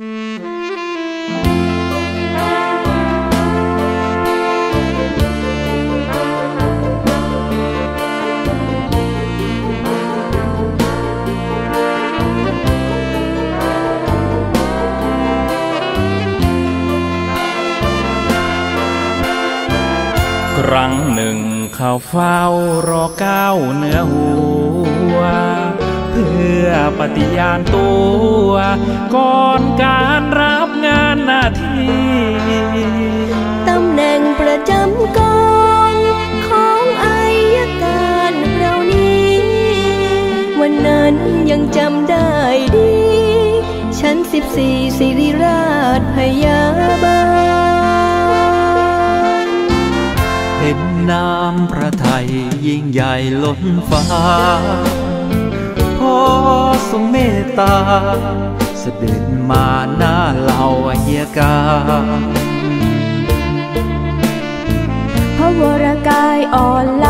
ครั้งหนึ่งเขาเฝ้ารอก้าวเนื้อหัวเพื่อ ปฏิญาณตัว ก่อนการรับงานหน้าที่ตำแหน่งประจำกองของอายการเรานี้ วันนั้นยังจำได้ดี ชั้นสิบสี่สิริราชพยาบาลเห็นน้ำพระไทยยิ่งใหญ่ล้นฟ้าพ่อ ทรงเมตตา เสด็จมาหน้าเหล่าเฮียกาพระวรกายอ่อนล้า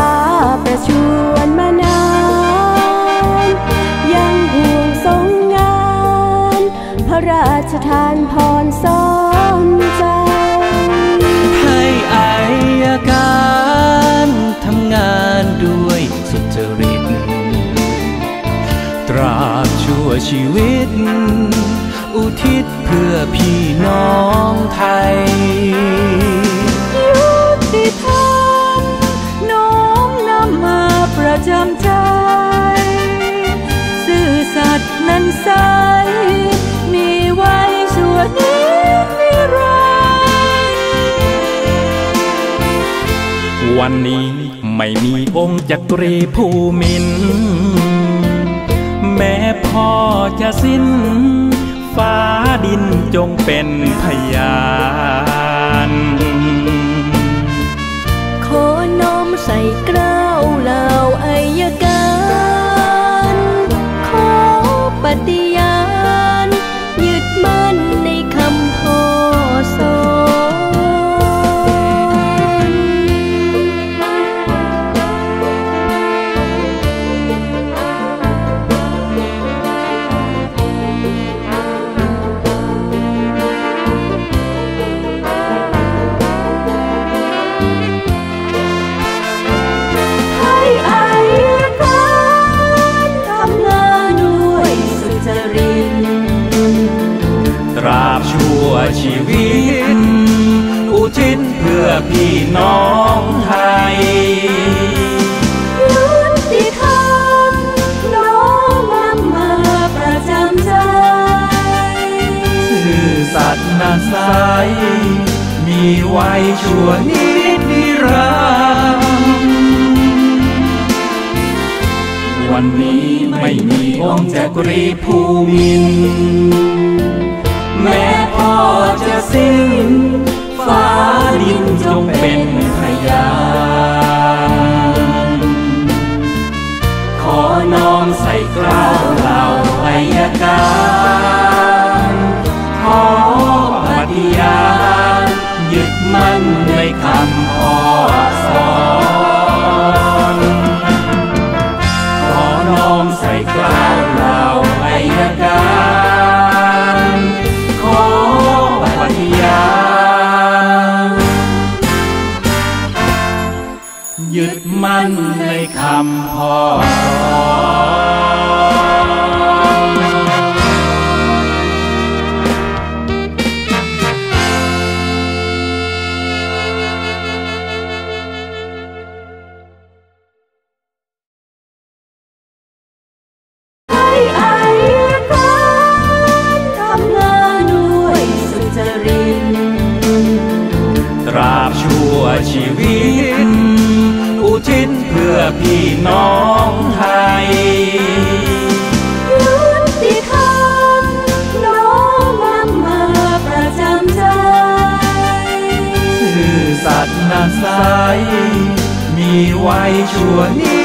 ชั่วชีวิต อุทิศเพื่อพี่น้องไทยยุติธรรมน้อมนำมาประจำใจซื่อสัตย์นั้นใสมีไว้ชั่วนิรันดร์วันนี้ไม่มีองค์จักรีภูมินทร์ แม้พ่อจะสิ้น ฟ้าดินจงเป็นพยานขอน้อมใส่เกล้าวเหล่าอายการ ขอปฏิญา อุทิศเพื่อพี่น้องไทยยุติธรรมน้อมนำมาประจำใจซื่อสัตย์นาใสยมีไว้ชั่วนิดนิรันดร์วันนี้ไม่มีองค์จักรีภูมิน องใส่กล้าวเหล่าอายการ ยึดมั่นในคำพ่อสอนให้อายการทำงานด้วยสุจริตตราบชั่วชีวิต พื่อพี่น้องไทยยุติธรรมน้อมนำมาประจำใจซื่อสัตย์นาใสยมีไว้ชั่วนิ